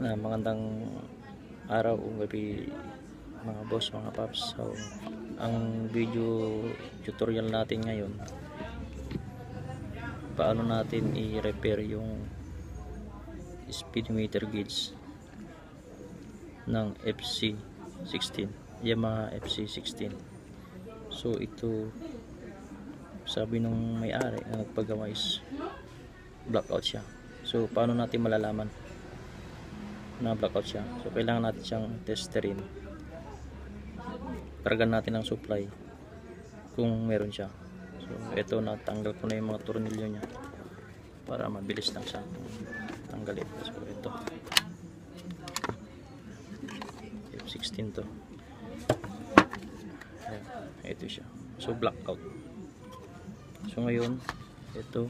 na magandang araw o gabi mga boss, mga paps. So, ang video tutorial natin ngayon paano natin i-repair yung speedometer gauge ng FC16 Yamaha FC16 so ito sabi nung may-ari na nagpagawa is blackout siya. So paano natin malalaman na blackout siya. So kailangan natin siyang testerin. Kargan natin ang supply kung meron siya. So ito natanggal ko na yung mga tornilyo niya para mabilis lang siya tanggalin. So ito F16 to. Ayan, ito siya. So blackout so ngayon ito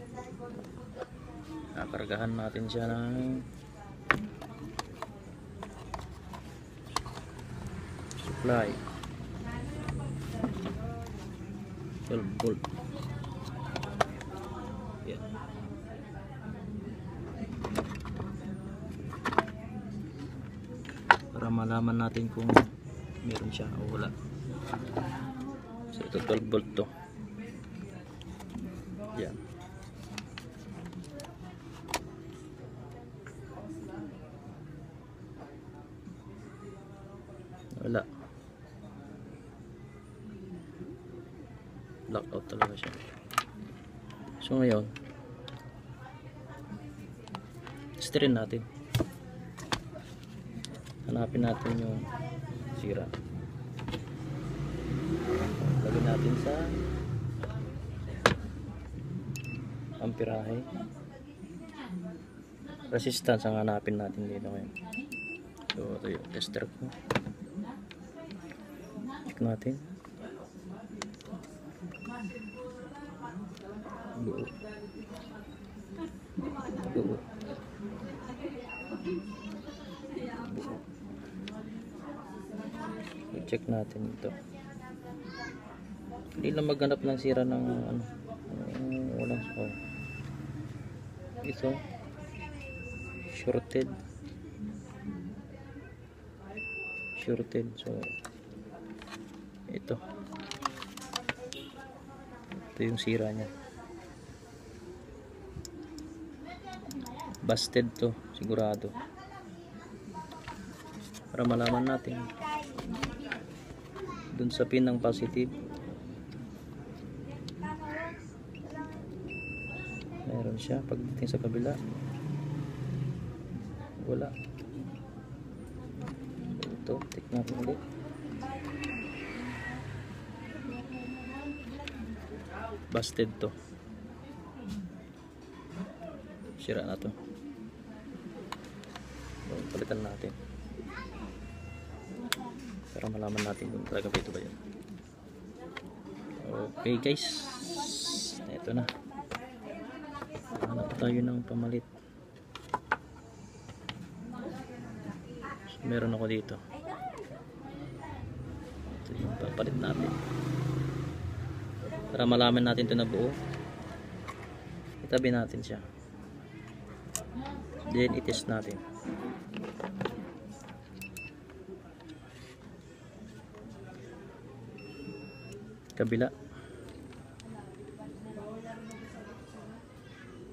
nakargahan natin siya ng supply 12 volt para malaman natin kung meron siya o wala. So ito 12 volt to. Yan wala blackout talaga siya. So ngayon testerin natin. Hanapin natin yung sira. Lagyan natin sa amperahe. Resistance ang hanapin natin dito ngayon. So ito yung tester ko. Check natin buo buo buo check natin ito. Hindi lang maghanap ng sira ng ano uh, walang oh. ito. Shorted. Shorted. So ito. Ito yung sira niya busted to sigurado. Para malaman natin dun sa pin ng positive. Meron siya pagdating sa kabila. Wala. Ito take natin ulit. Busted to. Sira na to palitan natin. Para malaman natin kung talaga ito ba yun. Okay guys. Ito na. Hanap tayo ng pamalit. So, meron ako dito. Ito yung papalit natin. Para malaman natin ito na buo. Itabi natin siya. Then itest natin kabila.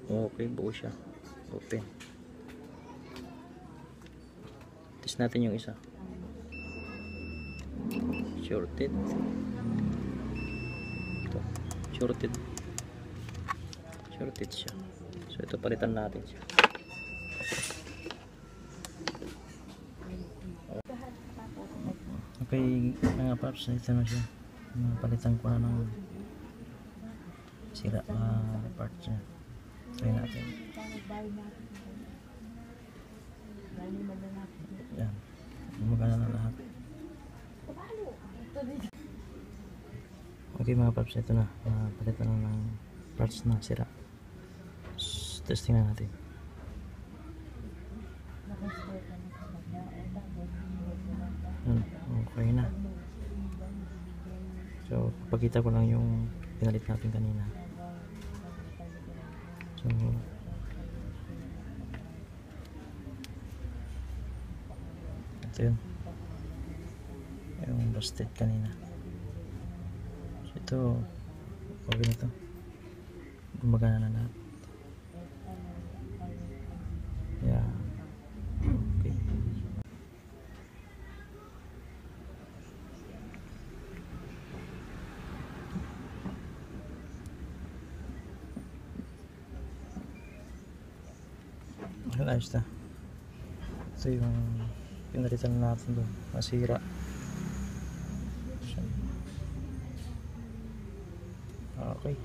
Okay buo siya. Open test natin yung isa. Shorted. Ito. Shorted. Shorted siya. So ito palitan natin siya okay mga paps ito na siya. Palitan ko na ng sira na parts niya. Try natin. Yan. Magana na lahat. Okay mga paps ito na. Uh, palitan na ng parts na sira. Testing na natin. Yan, okay na. So papakita ko lang yung pinalit natin kanina. So ito yun. Yung busted kanina. So ito okay na to. Gumagana na lahat yeah okay Well, ayos na. Ito yung pinalitan natin doon. Masira. Siya. Okay.